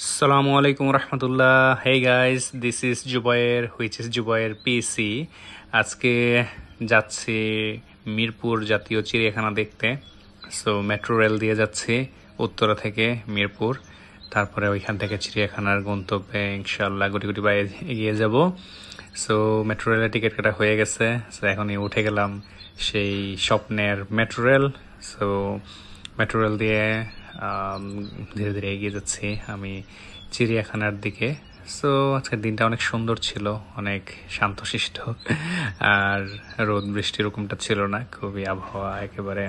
Assalamu alaikum rahmatullah. Hey guys, this is Jubair, which is Jubair PC. আজকে যাচ্ছি মিরপুর জাতীয় চিড়িয়াখানা দেখতে। সো মেট্রো রেল দিয়ে যাচ্ছি উত্তরা থেকে মিরপুর। তারপরে ওইখান থেকে চিড়িয়াখানার গন্তব্যে ইনশাল্লাহ গুটি গুটি বাই এগিয়ে যাব। সো মেট্রো রেলের টিকিট কাটা হয়ে গেছে। সো এখনই উঠে গেলাম সেই স্বপ্নের metro rail so metro rail দিয়ে ধীরে ধীরে এগিয়ে যাচ্ছি আমি চিড়িয়াখানার দিকে। সো আজকের দিনটা অনেক সুন্দর ছিল, অনেক শান্তশিষ্ট। আর রোদ, বৃষ্টি এরকমটা ছিল না, খুবই আবহাওয়া একেবারে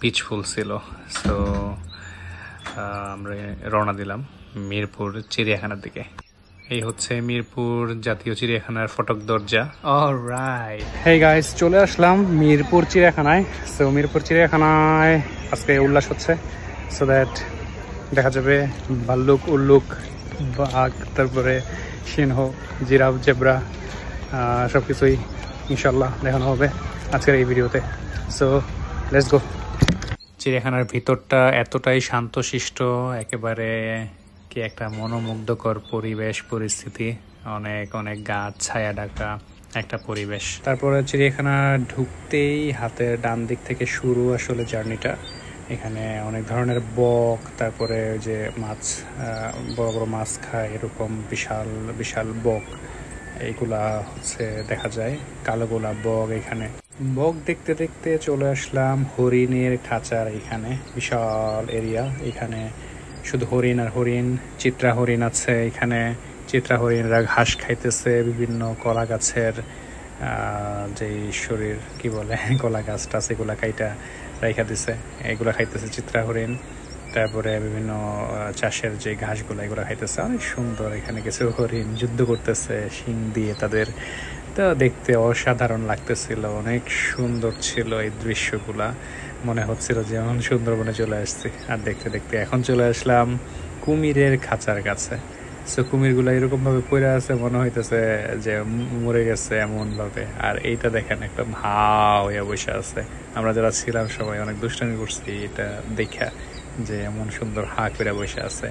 পিচফুল ছিল। সো আমরা রওনা দিলাম মিরপুর চিড়িয়াখানার দিকে। এই হচ্ছে মিরপুর জাতীয় চিড়িয়াখানার ফটক দরজা। অলরাইট গাইস চলে আসলাম মিরপুর চিড়িয়াখানায়। সো মিরপুর চিড়িয়াখানায় আজকে উল্লাস হচ্ছে। সো দ্যাট দেখা যাবে ভাল্লুক উল্লুক বাঘ তারপরে সিংহ জিরাফ জেব্রা সব কিছুই ইনশাল্লাহ দেখানো হবে আজকের এই ভিডিওতে। সো লেটস গো চিড়িয়াখানার ভিতরটা এতটাই শান্তশিষ্ট একেবারে কি একটা মনোমুগ্ধকর পরিবেশ পরিস্থিতি অনেক অনেক গাছ ছায়া ডাকা একটা পরিবেশ। তারপরে চিড়িয়াখানা ঢুকতেই হাতের ডান দিক থেকে শুরু আসলে জার্নিটা। এখানে অনেক ধরনের বক, তারপরে যে মাছ বড় বড় মাছ খায়, এরকম বিশাল বিশাল বক। এইগুলা হচ্ছে দেখা যায়, কালো গোলাপ বক এখানে। বক দেখতে দেখতে চলে আসলাম হরিণের খাঁচার এখানে, বিশাল এরিয়া। এখানে শুধু হরিণ আর হরিণ, চিত্রা হরিণ আছে এখানে। চিত্রা হরিণরা ঘাস খাইতেছে, বিভিন্ন কলা গাছের যে শরীর, কি বলে, কলা গাছ টাছ এগুলা কাইটা রাইখা দিছে। এগুলা খাইতেছে চিত্রা হরিণ, তারপরে বিভিন্ন চাষের যে ঘাসগুলো, এগুলো খাইতেছে। অনেক সুন্দর এখানে কিছু হরিণ যুদ্ধ করতেছে, শিং দিয়ে তাদের। তো দেখতে অসাধারণ লাগতেছিল, অনেক সুন্দর ছিল এই দৃশ্যগুলা। মনে হচ্ছিল যে এখন সুন্দরবনে চলে আসছি। আর দেখতে দেখতে এখন চলে আসলাম কুমিরের খাঁচার কাছে। সো কুমিরগুলো এরকম ভাবে পড়ে আছে, মনে হইতেছে যে মরে গেছে এমন ভাবে আর এইটা দেখেন, একটা ভাও হয়ে বসে আছে। আমরা যারা ছিলাম সবাই অনেক দুষ্টামি করছি, এটা দেখা যে এমন সুন্দর হা করে বসে আছে।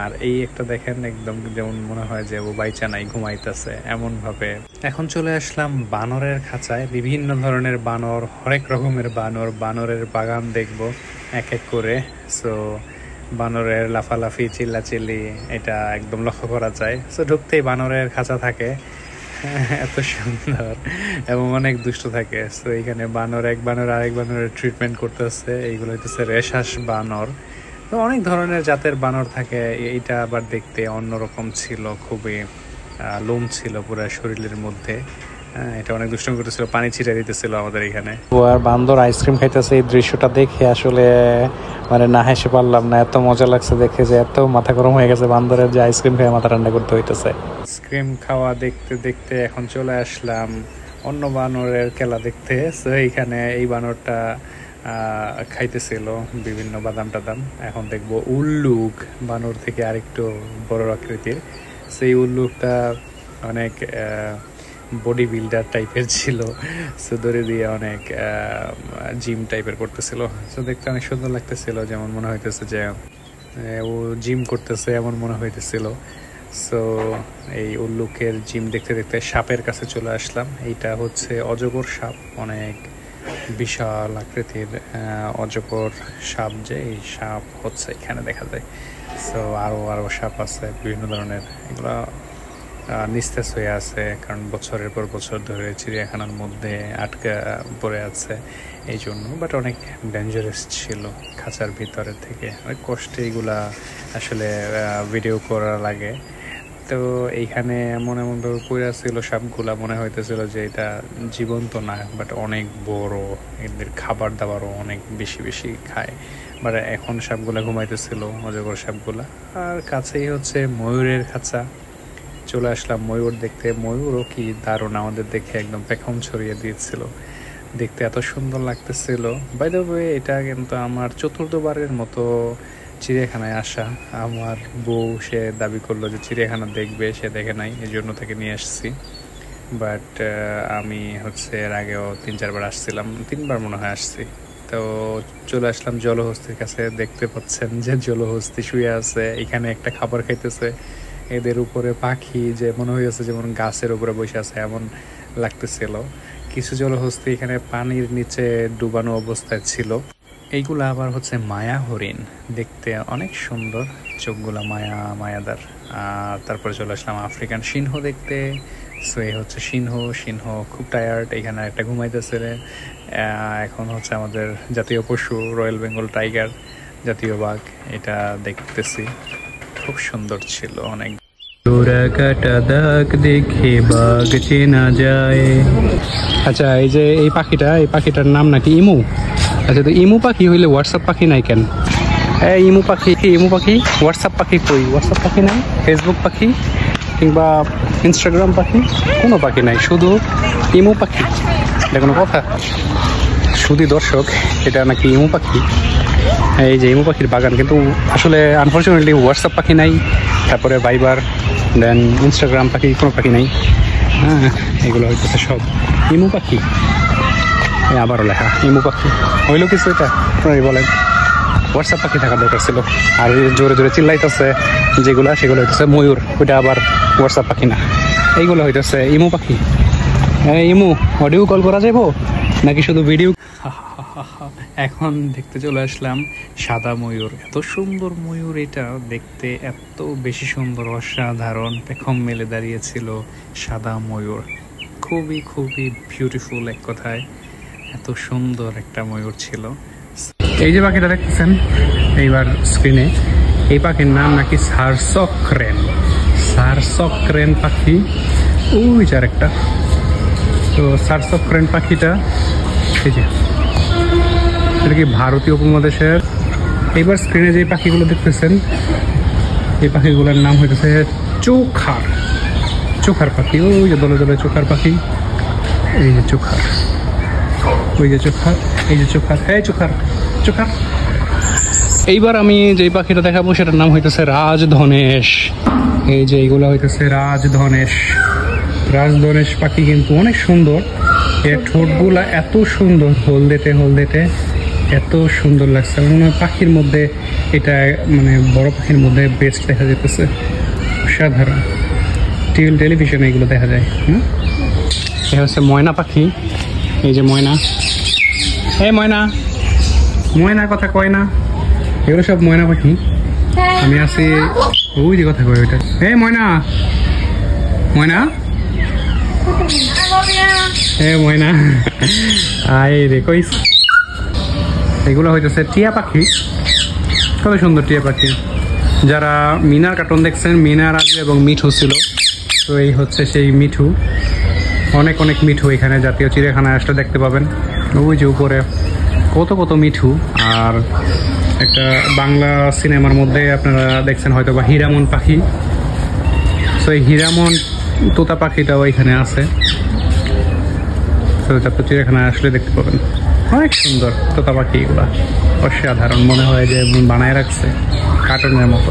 আর এই একটা দেখেন, একদম যেমন মনে হয় যে ও বাইচা নাই ঘুমাইতেছে এমন ভাবে এখন চলে আসলাম বানরের খাঁচায়। বিভিন্ন ধরনের বানর, হরেক রকমের বানর, বানরের বাগান দেখব এক এক করে। সো বানরের লাফালাফি, চিল্লাচিল্লি, এটা একদম লক্ষ্য করা যায়। সো ঢুকতেই বানরের খাঁচা থাকে। এত সুন্দর। এবং অনেক দুষ্ট থাকে। সো এখানে বানর, এক বানর আরেক বানরের ট্রিটমেন্ট করতেছে। এইগুলো হইতেছে রেশাস বানর। তো, অনেক ধরনের জাতের বানর থাকে। এইটা আবার দেখতে অন্যরকম ছিল। খুবই লোম ছিল পুরো শরীরের মধ্যে। হ্যাঁ, এটা অনেক দুষ্টম করতেছিল পানি ছিটে দিতেছিল আমাদের এখানে। আর বান্দর আইসক্রিম খাইতেছে এই দৃশ্যটা দেখে আসলে মানে না হেসে পারলাম না এত মজা লাগছে দেখে যে এত মাথা গরম হয়ে গেছে বান্দরের যে আইসক্রিম খেয়ে মাথা ঠান্ডা করতে হইতেছে। আইসক্রিম খাওয়া দেখতে দেখতে এখন চলে আসলাম অন্য বানরের খেলা দেখতে। এইখানে এই বানরটা আহ, খাইতেছিল বিভিন্ন বাদাম টাদাম। এখন দেখব উল্লুক বানর থেকে আরেকটু বড় আকৃতির। সেই উল্লুকটা অনেক বডি বিল্ডার টাইপের ছিল। সো দড়ি দিয়ে অনেক জিম টাইপের করতেছিল। সো দেখতে অনেক সুন্দর লাগতেছিল, যেমন মনে হইতেছে যে ও জিম করতেছে এমন মনে হইতেছিল। সো এই উল্লুকের জিম দেখতে দেখতে সাপের কাছে চলে আসলাম। এইটা হচ্ছে অজগর সাপ, অনেক বিশাল আকৃতির অজগর সাপ যে, এই সাপ হচ্ছে এখানে দেখা যায়। সো আরও আরও সাপ আছে, বিভিন্ন ধরনের। এগুলা নিস্তেজ হয়ে আছে, কারণ বছরের পর বছর ধরে চিড়িয়াখানার মধ্যে আটকা পড়ে আছে এই জন্য বাট অনেক ডেঞ্জারাস ছিল খাঁচার ভিতরে থেকে। অনেক কষ্টে এগুলা আসলে ভিডিও করা লাগে। তো এইখানে এমন এমন ভাবে পড়ে ছিল সাপগুলা মনে হইতেছিল যে এটা জীবন্ত না বাট অনেক বড়, এদের খাবার দাবারও অনেক বেশি বেশি খায়। বাট এখন সাপগুলা ঘুমাইতেছিল অজগর সাপগুলা আর কাছেই হচ্ছে ময়ূরের খাঁচা। চলে আসলাম ময়ূর দেখতে। ময়ূরও কি দারুণ আমাদের দেখে একদম পেখম ছড়িয়ে দিয়েছিল। দেখতে এত সুন্দর লাগতেছিল। বাই এটা কিন্তু আমার চতুর্থবারের মতো চিড়িয়াখানায় আসা। আমার বউ সে দাবি করল যে চিড়িয়াখানা দেখবে, সে দেখে নাই এই জন্য তাকে নিয়ে আসছি। বাট আমি হচ্ছে এর আগেও তিন, চারবার আসছিলাম। তিনবার মনে হয় আসছি। তো চলে আসলাম জলহস্তির কাছে। দেখতে পাচ্ছেন যে জলহস্তি শুয়ে আছে, এখানে একটা খাবার খাইতেছে। এদের উপরে পাখি যে মনে হয়েছে যেমন গাছের উপরে বসে আছে, এমন লাগতেছিল। কিছু জলহস্তি এখানে পানির নিচে ডুবানো অবস্থায় ছিল। এইগুলা আবার হচ্ছে মায়া হরিণ। দেখতে অনেক সুন্দর। চোখগুলা মায়া, মায়াদার। আর তারপরে চলে আসলাম আফ্রিকান সিংহ দেখতে। সো এই হচ্ছে সিংহ। সিংহ খুব টায়ার্ড এখানে একটা ঘুমাইতেছে এখন হচ্ছে আমাদের জাতীয় পশু রয়্যাল বেঙ্গল টাইগার জাতীয় বাঘ, এটা দেখতেছি। খুব সুন্দর ছিল, অনেক ডোরা কাটা দাগ দেখে বাঘ চেনা যায়। আচ্ছা এই যে এই পাখিটা এই পাখিটার নাম নাকি ইমু? আচ্ছা তো ইমু পাখি হইলে হোয়াটসঅ্যাপ পাখি নাই কেন? এই ইমু পাখি কি ইমু পাখি? হোয়াটসঅ্যাপ পাখি কই? হোয়াটসঅ্যাপ পাখি নাই? ফেসবুক পাখি? কিংবা ইনস্টাগ্রাম পাখি? কোনো পাখি নাই শুধু ইমু পাখি। এটা কোনো কথা? শুধু দর্শক এটা নাকি ইমু পাখি? এই যে ইমু পাখির বাগান, কিন্তু আসলে আনফর্চুনেটলি হোয়াটসঅ্যাপ পাখি নাই, তারপরে ভাইবার দেন ইনস্টাগ্রাম পাখি, কোনো পাখি নাই। হ্যাঁ এগুলো হইতেছে সব। ইমু পাখি? আবারও লেখা, ইমু পাখি। হইল কিছু এটা, আপনারই বলেন। হোয়াটসঅ্যাপ পাখি থাকার দরকার ছিল। আর জোরে জোরে চিল্লাইতেছে, যেগুলা, সেগুলো হইতেছে ময়ূর, ওইটা আবার হোয়াটসঅ্যাপ পাখি না। এইগুলো হইতেছে ইমু পাখি। এই ইমু অডিও কল করা যাব নাকি শুধু ভিডিও এখন দেখতে চলে আসলাম সাদা ময়ূর। এত সুন্দর ময়ূর এটা দেখতে, এত বেশি সুন্দর, অসাধারণ। পেখম মেলে দাঁড়িয়েছিল সাদা ময়ূর। খুবই খুবই বিউটিফুল এক কথায়। এত সুন্দর একটা ময়ূর ছিল। এই যে পাখিটা দেখতেছেন, এইবার স্ক্রিনে এই পাখির নাম নাকি সারসকরেন। সারসকরেন পাখি। ওই যার একটা। তো সারসকরেন পাখিটা, এই যে এটা কি ভারতীয় উপমহাদেশের? এইবার স্ক্রিনে যে পাখিগুলো দেখতেছেন, এই পাখিগুলোর নাম হইতেছে চোখার। চোখার পাখি, ওই যে দলে দলে চোখার পাখি। এই যে চোখার। ওই যে চোখার, এই যে চোখার, এই চোখার চোখার। এইবার আমি যে পাখিটা দেখাবো, সেটার নাম হইতেছে রাজধনেশ। এই যে এইগুলো হইতেছে রাজধনেশ। রাজধনেশ পাখি কিন্তু অনেক সুন্দর। এর ঠোঁটগুলা এত সুন্দর, হলদেটে হলদেটে। এত সুন্দর লাগছে। মনে হয় পাখির মধ্যে এটা মানে বড় পাখির মধ্যে বেস্ট দেখা যেতেছে সাধারণ টিভি টেলিভিশনে এগুলো দেখা যায় হুম? এটা হচ্ছে ময়না পাখি। এই যে ময়না। এই ময়না। ময়না কথা কয় না। এগুলো সব ময়না পাখি। আমি আছি ওই যে কথা কয় ওইটা। এই ময়না। ময়না? এ ময়না। আয় রে কইস? এগুলো হইতেছে টিয়া পাখি। কত সুন্দর টিয়া পাখি। যারা মিনার কার্টুন দেখছেন, মিনার আগে এবং মিঠু ছিল। তো এই হচ্ছে সেই মিঠু। অনেক অনেক মিঠু এখানে, জাতীয় চিড়িয়াখানায় আসলে দেখতে পাবেন। ওই যে উপরে কত কত মিঠু। আর একটা বাংলা সিনেমার মধ্যে আপনারা দেখছেন হয়তো বা হীরামন পাখি। তো এই হীরামন তোতা পাখিটাও এখানে আছে। তো তারপর চিড়িয়াখানায় আসলে দেখতে পাবেন। অনেক সুন্দর তোতা পাখি এগুলা। অসাধারণ মনে হয় যে বানায় রাখছে, কার্টুনের মতো।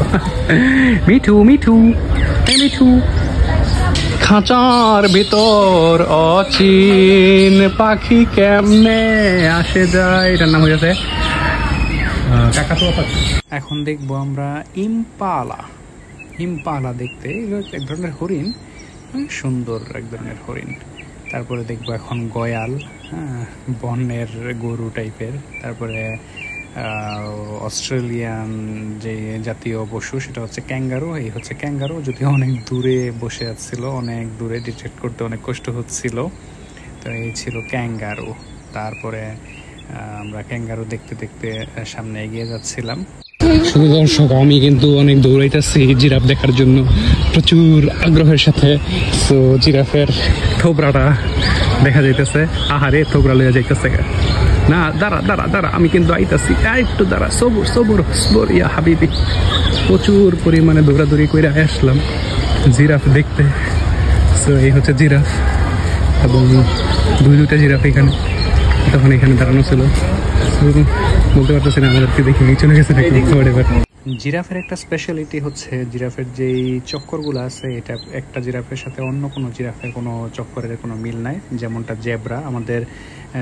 মিঠু মিঠু মিঠু। খাঁচার ভিতর অচিন পাখি কেমনে আসে যায়? এটার নাম হয়েছে এখন দেখব আমরা ইম্পালা। ইম্পালা দেখতে এক ধরনের হরিণ সুন্দর এক ধরনের হরিণ। তারপরে দেখব এখন গয়াল। হ্যাঁ বনের গরু টাইপের। তারপরে অস্ট্রেলিয়ান যে জাতীয় পশু, সেটা হচ্ছে ক্যাঙ্গারো। এই হচ্ছে ক্যাঙ্গারো। যদিও অনেক দূরে বসে আছিল, অনেক দূরে ডিটেক্ট করতে অনেক কষ্ট হচ্ছিল। তো এই ছিল ক্যাঙ্গারো। তারপরে আমরা ক্যাঙ্গারো দেখতে দেখতে সামনে এগিয়ে যাচ্ছিলাম। শুধু দর্শক, আমি কিন্তু অনেক দৌড়াইতেছি জিরাফ দেখার জন্য। প্রচুর আগ্রহের সাথে। তো জিরাফের থোবরাটা দেখা যাইতেছে। আহারে, থোবরা লইয়া যাইতেছে না, দাঁড়া দাঁড়া দাঁড়া, আমি কিন্তু আইতাছি। একটু দাঁড়া, সবুর সবুর সবুর, ইয়া হাবিবি। প্রচুর পরিমাণে দৌড়াদৌড়ি করে আসলাম জিরাফ দেখতে। তো এই হচ্ছে জিরাফ। এবং দুই দুটা জিরাফ এখানে। তখন এখানে দাঁড়ানো ছিল। বলতে পারতেছি না আমাদেরকে দেখে চলে গেছে নাকি. জিরাফের একটা স্পেশালিটি হচ্ছে জিরাফের যেই চক্করগুলো আছে এটা একটা জিরাফের সাথে অন্য কোনো জিরাফের কোনো চক্করের কোনো মিল নাই যেমনটা জেব্রা। আমাদের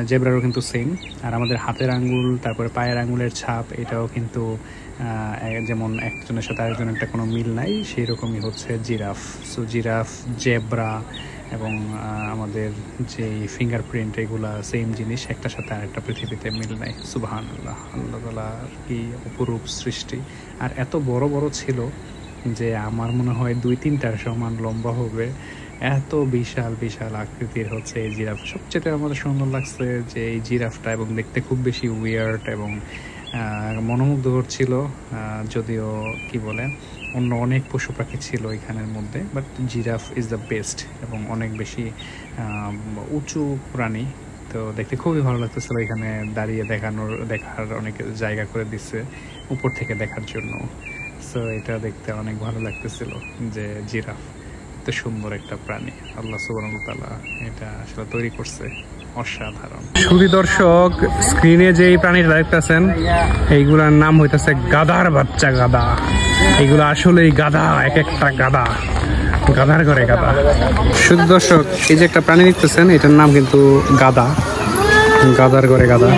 জেব্রারও কিন্তু সেম আর আমাদের হাতের আঙ্গুল, তারপরে পায়ের আঙ্গুলের ছাপ, এটাও কিন্তু যেমন একজনের সাথে আরেকজনের একটা কোনো মিল নাই সেই রকমই হচ্ছে জিরাফ। সো জিরাফ, জেব্রা এবং আমাদের যে ফিঙ্গারপ্রিন্ট এগুলা সেম জিনিস, একটার সাথে আরেকটা পৃথিবীতে মিল নাই। সুবাহান আল্লাহ আল্লাহ তালার কি অপরূপ সৃষ্টি। আর এত বড় বড় ছিল যে আমার মনে হয় দুই তিনটার সমান লম্বা হবে। এত বিশাল বিশাল আকৃতির হচ্ছে এই জিরাফ। সবচেয়ে আমাদের সুন্দর লাগছে যে এই জিরাফটা এবং দেখতে খুব বেশি উইয়ার্ড এবং মনোমুগ্ধকর ছিল যদিও কি বলে, অন্য অনেক পশু পাখি ছিল এখানের মধ্যে but giraffe is the best এবং অনেক বেশি উঁচু প্রাণী। তো দেখতে খুবই ভালো লাগতেছিল এখানে দাঁড়িয়ে দেখানোর, দেখার অনেক জায়গা করে দিচ্ছে উপর থেকে দেখার জন্য। সো এটা দেখতে অনেক ভালো লাগতেছিল যে জিরাফ। এত সুন্দর একটা প্রাণী। আল্লাহ সুবাহ এটা আসলে তৈরি করছে অসাধারণ। শুধু দর্শক স্ক্রিনে যে প্রাণীটা দেখতেছেন, এইগুলার নাম হইতেছে গাদার বাচ্চা গাদা এইগুলো আসলেই গাদা এক একটা গাদা গাদার ঘরে গাদা শুধু দর্শক, এই যে একটা প্রাণী দেখতেছেন, এটার নাম কিন্তু গাদা গাদার ঘরে গাদা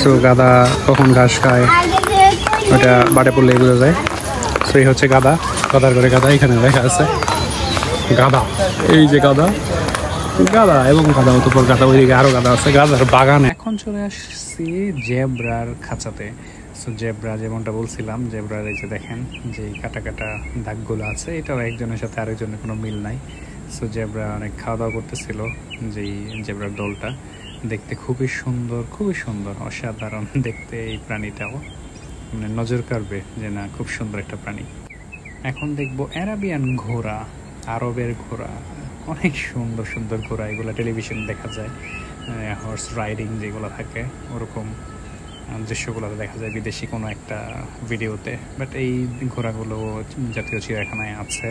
সো গাদা কখন ঘাস খায় ওটা বাটে পড়লে বোঝা যায়। সো এই হচ্ছে গাদা গাদার ঘরে গাদা এখানে দেখা আছে। গাদা। এই যে গাদা। গাদা এবং গাদা অতপর গাদা, ওইদিকে আরও গাদা আছে। গাদার বাগানে। এখন চলে আসছি জেব্রার খাঁচাতে। সো জেব্রা যেমনটা বলছিলাম, জেব্রার এই যে দেখেন যে কাটা কাটা দাগগুলো আছে এটাও একজনের সাথে আরেকজনের কোনো মিল নাই। সো জেব্রা অনেক খাওয়া দাওয়া করতেছিল, যেই জেব্রার দলটা। দেখতে খুবই সুন্দর খুবই সুন্দর, অসাধারণ দেখতে এই প্রাণীটাও। মানে নজর কাড়বে যে না, খুব সুন্দর একটা প্রাণী। এখন দেখব অ্যারাবিয়ান ঘোড়া। আরবের ঘোড়া, অনেক সুন্দর সুন্দর ঘোড়া এগুলো টেলিভিশন দেখা যায়। হর্স রাইডিং যেগুলো থাকে, ওরকম দৃশ্যগুলো দেখা যায় বিদেশি কোনো একটা ভিডিওতে বাট এই ঘোড়াগুলো জাতীয় চিড়িয়াখানায় আছে,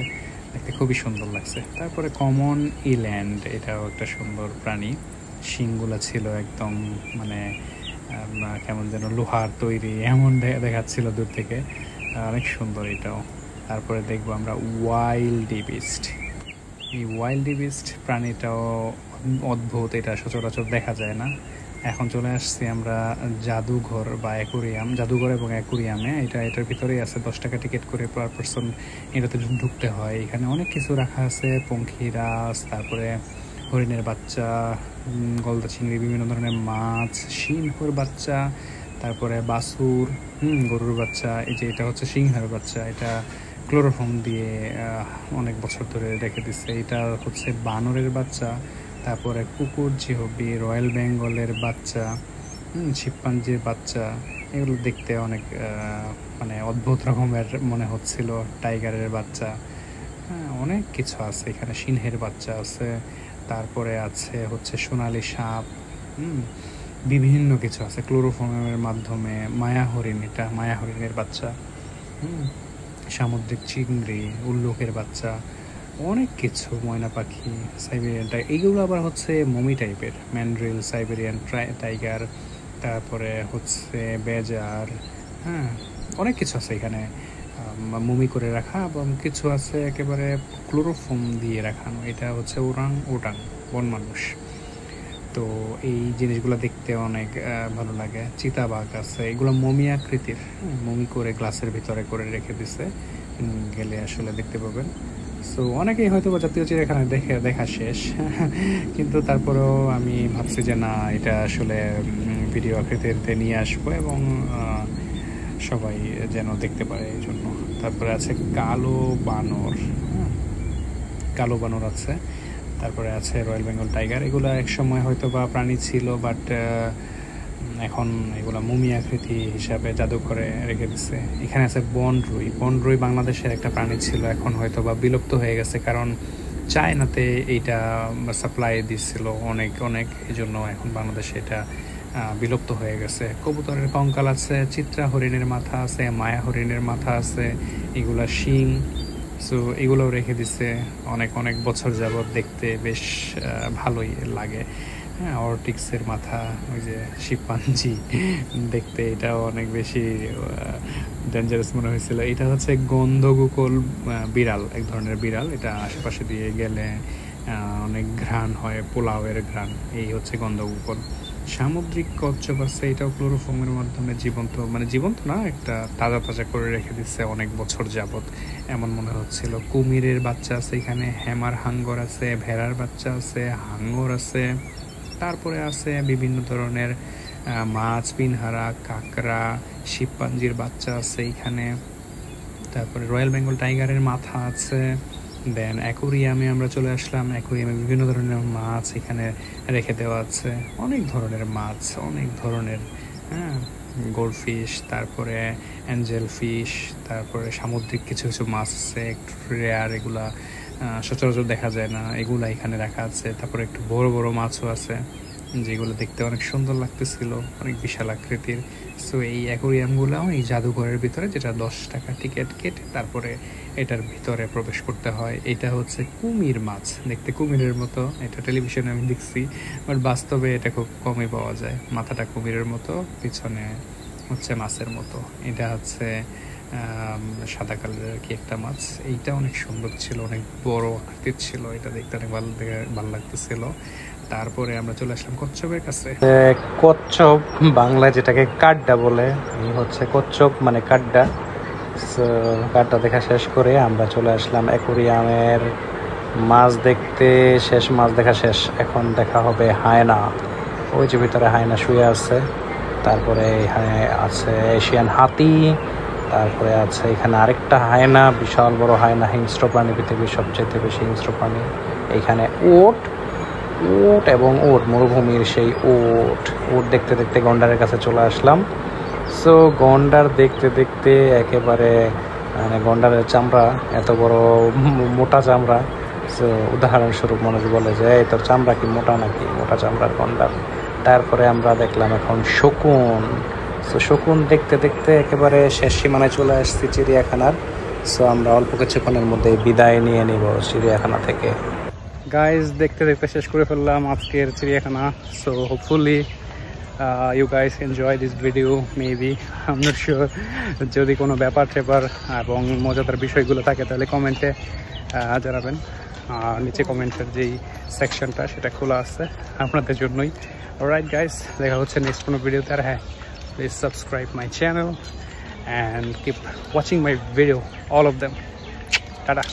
দেখতে খুবই সুন্দর লাগছে। তারপরে কমন ইল্যান্ড এটাও একটা সুন্দর প্রাণী। শিংগুলো ছিল একদম মানে কেমন যেন লোহার তৈরি, এমন দেখাচ্ছিল দূর থেকে। অনেক সুন্দর এটাও। তারপরে দেখব আমরা ওয়াইল্ড বিস্ট এই ওয়াইল্ড বিস্ট প্রাণীটাও অদ্ভুত, এটা সচরাচর দেখা যায় না। এখন চলে আসছি আমরা জাদুঘর বা অ্যাকুরিয়াম জাদুঘর এবং অ্যাকুরিয়ামে এটা, এটার ভিতরেই আছে, দশ টাকা টিকিট করে পার পার্সন এটাতে ঢুকতে হয়। এখানে অনেক কিছু রাখা আছে পঙ্খিরাস তারপরে হরিণের বাচ্চা গলদা চিংড়ি, বিভিন্ন ধরনের মাছ, সিংহর বাচ্চা, তারপরে বাসুর হুম, গরুর বাচ্চা, এই যে এটা হচ্ছে সিংহের বাচ্চা। এটা ক্লোরোফর্ম দিয়ে অনেক বছর ধরে রেখে দিচ্ছে এটা হচ্ছে বানরের বাচ্চা, তারপরে কুকুর জিহবি রয়্যাল বেঙ্গলের বাচ্চা শিবপাঞ্জির বাচ্চা, এগুলো দেখতে অনেক মানে অদ্ভুত রকমের মনে হচ্ছিল, টাইগারের বাচ্চা। হ্যাঁ অনেক কিছু আছে এখানে, সিংহের বাচ্চা আছে, তারপরে আছে হচ্ছে সোনালি সাপ বিভিন্ন কিছু আছে, ক্লোরোফর্মের মাধ্যমে মায়া হরিণ, এটা মায়া হরিণের বাচ্চা সামুদ্রিক চিংড়ি, উল্লোকের বাচ্চা, অনেক কিছু, ময়না পাখি, সাইবেরিয়ান টাইগার এইগুলো আবার হচ্ছে মমি টাইপের। ম্যান্ড্রিল, সাইবেরিয়ান টাইগার, তারপরে হচ্ছে বেজার হ্যাঁ অনেক কিছু আছে এখানে মমি করে রাখা এবং কিছু আছে একেবারে ক্লোরোফোম দিয়ে রাখানো। এটা হচ্ছে ওরাং ওটাং বন মানুষ তো এই জিনিসগুলো দেখতে অনেক ভালো লাগে। চিতাবাঘ আছে, এগুলো মমি আকৃতির। মমি করে গ্লাসের ভিতরে করে রেখে দিছে। গেলে আসলে দেখতে পাবেন। সো অনেকেই হয়তো বা জাতীয় চিড়িয়াখানা দেখে, দেখা শেষ। কিন্তু তারপরেও আমি ভাবছি যে না, এটা আসলে ভিডিও আকৃতিতে নিয়ে আসব এবং সবাই যেন দেখতে পারে এই জন্য। তারপরে আছে কালো বানর হ্যাঁ? কালো বানর আছে। তারপরে আছে রয়্যাল বেঙ্গল টাইগার এগুলো এক সময় হয়তো বা প্রাণী ছিল বাট এখন এগুলো মুমি আকৃতি হিসাবে জাদুঘরে রেখে দিচ্ছে এখানে আছে বনরুই বনরুই বাংলাদেশের একটা প্রাণী ছিল, এখন হয়তো বা বিলুপ্ত হয়ে গেছে, কারণ চায়নাতে এইটা সাপ্লাই দিচ্ছিল অনেক অনেক এই জন্য এখন বাংলাদেশে এটা বিলুপ্ত হয়ে গেছে। কবুতরের কঙ্কাল আছে, চিত্রা হরিণের মাথা আছে, মায়া হরিণের মাথা আছে, এগুলা শিং সো এগুলোও রেখে দিছে। অনেক অনেক বছর যাবৎ দেখতে বেশ ভালোই লাগে। হ্যাঁ অর্টিক্সের মাথা, ওই যে শিপাঞ্জি, দেখতে এটাও অনেক বেশি ডেঞ্জারাস মনে হয়েছিল। এটা হচ্ছে গন্ধগোকল বিড়াল, এক ধরনের বিড়াল। এটা আশেপাশে দিয়ে গেলে অনেক ঘ্রাণ হয়, পোলাওয়ের ঘ্রাণ। এই হচ্ছে গন্ধগোকল। সামুদ্রিক কচ্ছপ আছে, এটাও ক্লোরোফোমের মাধ্যমে জীবন্ত মানে জীবন্ত না, একটা তাজা তাজা করে রেখে দিচ্ছে অনেক বছর যাবত এমন মনে হচ্ছিল। কুমিরের বাচ্চা আছে এখানে, হ্যামার হাঙ্গর আছে, ভেড়ার বাচ্চা আছে, হাঙ্গর আছে, তারপরে আছে বিভিন্ন ধরনের মাছ, পিনহারা, কাঁকড়া শিবপাঞ্জির বাচ্চা আছে এখানে, তারপরে রয়্যাল বেঙ্গল টাইগারের মাথা আছে। দেন অ্যাকোরিয়ামে আমরা চলে আসলাম। অ্যাকোরিয়ামে বিভিন্ন ধরনের মাছ এখানে রেখে দেওয়া আছে। অনেক ধরনের মাছ, অনেক ধরনের হ্যাঁ গোল্ডফিশ তারপরে অ্যাঞ্জেল ফিশ তারপরে সামুদ্রিক কিছু কিছু মাছ আছে, একটু রেয়ার এগুলা সচরাচর দেখা যায় না। এগুলা এখানে রাখা আছে। তারপরে একটু বড় বড় মাছও আছে। যেগুলো দেখতে অনেক সুন্দর লাগতেছিল, অনেক বিশাল আকৃতির। সো এই অ্যাকোরিয়ামগুলো এই জাদুঘরের ভিতরে যেটা দশ টাকা টিকিট কেটে তারপরে এটার ভিতরে প্রবেশ করতে হয়। এটা হচ্ছে কুমির মাছ। দেখতে কুমিরের মতো। এটা টেলিভিশনে আমি দেখছি বাট বাস্তবে এটা খুব কমই পাওয়া যায়। মাথাটা কুমিরের মতো, পিছনে হচ্ছে মাছের মতো। এটা হচ্ছে সাদা কালারের কি একটা মাছ। এইটা অনেক সুন্দর ছিল, অনেক বড় আকৃতির ছিল। এটা দেখতে অনেক ভালো ভালো লাগতেছিল। তারপরে আমরা চলে আসলাম কচ্ছপের কাছে। কচ্ছপ বাংলায় যেটাকে কাড্ডা বলে হচ্ছে কচ্ছপ মানে কাড্ডা। কাড্ডা দেখা শেষ করে আমরা চলে আসলাম অ্যাকোরিয়ামের মাছ দেখতে। শেষ মাছ দেখা শেষ, এখন দেখা হবে হায়না। ওই যে ভিতরে হায়না শুয়ে আছে, তারপরে আছে এশিয়ান হাতি, তারপরে আছে এখানে আরেকটা হায়না, বিশাল বড় হায়না, হিংস্র প্রাণী, পৃথিবীর সবচেয়ে বেশি হিংস্র প্রাণী। এখানে ওট ওট এবং ওট, মরুভূমির সেই ওট। ওট দেখতে দেখতে গন্ডারের কাছে চলে আসলাম। সো গন্ডার দেখতে দেখতে একেবারে মানে গন্ডারের চামড়া, এত বড় মোটা চামড়া। সো উদাহরণস্বরূপ মানুষ বলে যে, এই তোর চামড়া কি মোটা নাকি? মোটা চামড়ার গন্ডার। তারপরে আমরা দেখলাম এখন শকুন। সো শকুন দেখতে দেখতে একেবারে শেষ সীমানায় চলে আসছি চিড়িয়াখানার। সো আমরা অল্প কিছুক্ষণের মধ্যে বিদায় নিয়ে নিব চিড়িয়াখানা থেকে। গাইজ দেখতে দেখতে শেষ করে ফেললাম আজকের চিড়িয়াখানা। So hopefully you guys enjoy this video maybe um not sure যদি কোনো ব্যাপার ট্যাপার এবং মজাদার বিষয়গুলো থাকে, তাহলে কমেন্টে জানাবেন। আর নিচে কমেন্টের যেই সেকশনটা সেটা খোলা আছে আপনাদের জন্যই। রাইট গাইজ দেখা হচ্ছে নেক্সট কোনো ভিডিওতে আর হ্যাঁ please subscribe my channel and keep watching my video all of them tata